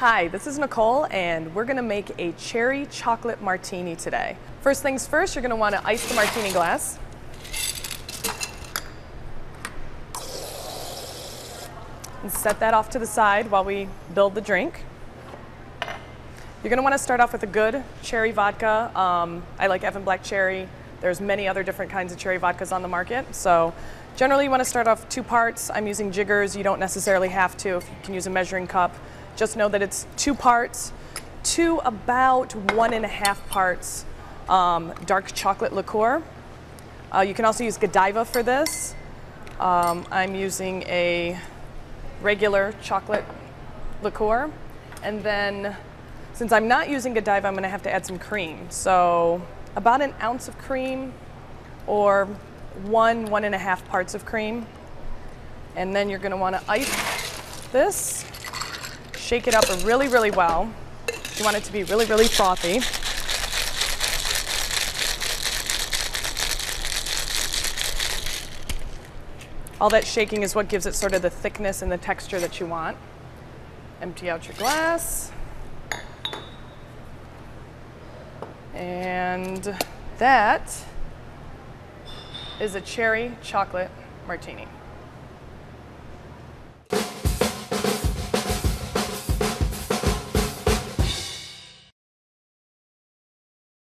Hi, this is Nicole, and we're gonna make a cherry chocolate martini today. First things first, you're gonna wanna ice the martini glass. And set that off to the side while we build the drink. You're gonna wanna start off with a good cherry vodka. Um, I like Effen Black Cherry. There's many other different kinds of cherry vodkas on the market. So generally you wanna start off two parts. I'm using jiggers. You don't necessarily have to. If you can use a measuring cup. Just know that it's two parts to about one and a half parts um, dark chocolate liqueur. Uh, you can also use Godiva for this. Um, I'm using a regular chocolate liqueur. And then since I'm not using Godiva, I'm gonna have to add some cream. So about an ounce of cream or one, one and a half parts of cream. And then you're gonna wanna ice this, shake it up really, really well. You want it to be really, really frothy. All that shaking is what gives it sort of the thickness and the texture that you want. Empty out your glass. And that is a cherry chocolate martini.